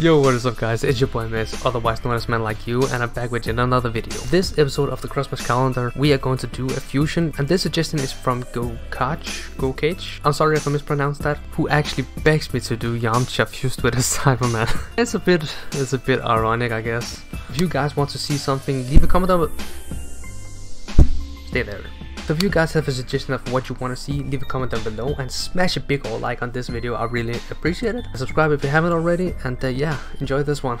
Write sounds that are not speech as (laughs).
Yo, what is up guys, it's your boy Mez, otherwise known as Man Like You, and I'm back with yet another video. This episode of the Christmas calendar, we are going to do a fusion, and this suggestion is from Go Kach, Go Cage, I'm sorry if I mispronounced that, who actually begs me to do Yamcha fused with a Saibaman. (laughs) it's a bit, it's a bit ironic I guess. If you guys want to see something, leave a comment down below. Stay there. So if you guys have a suggestion of what you want to see, leave a comment down below and smash a big old like on this video, I really appreciate it. Subscribe if you haven't already and uh, yeah, enjoy this one.